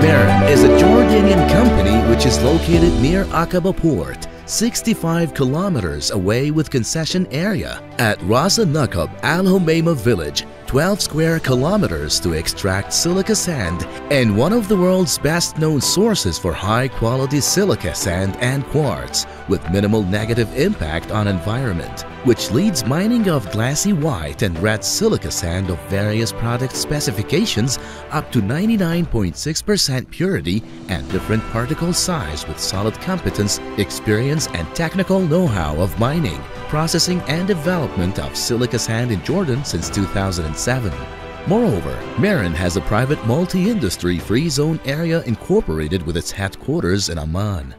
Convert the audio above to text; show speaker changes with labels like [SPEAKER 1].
[SPEAKER 1] MEREN is a Jordanian company which is located near Aqaba Port, 65 kilometers away with concession area at Ras Al-Naqab Al Humaima village 12 square kilometers to extract silica sand and one of the world's best known sources for high quality silica sand and quartz with minimal negative impact on environment which leads mining of glassy white and red silica sand of various product specifications up to 99.6% purity and different particle size with solid competence, experience and technical know-how of mining, processing and development of silica sand in Jordan since 2007. Moreover, MEREN has a private multi-industry free zone area incorporated with its headquarters in Amman.